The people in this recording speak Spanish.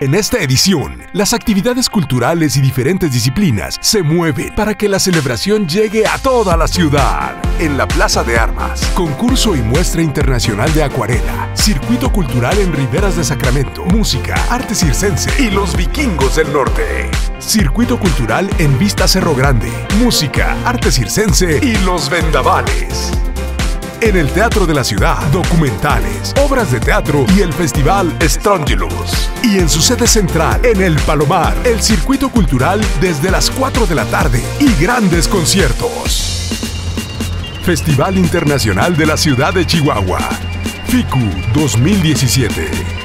En esta edición, las actividades culturales y diferentes disciplinas se mueven para que la celebración llegue a toda la ciudad. En la Plaza de Armas, concurso y muestra internacional de acuarela, circuito cultural en Riberas de Sacramento, música, arte circense y los vikingos del norte. Circuito cultural en Vista Cerro Grande, música, arte circense y los vendavales en el Teatro de la Ciudad, documentales, obras de teatro y el Festival Strongylus. Y en su sede central, en el Palomar, el circuito cultural desde las 4 de la tarde y grandes conciertos. Festival Internacional de la Ciudad de Chihuahua. FICU 2017.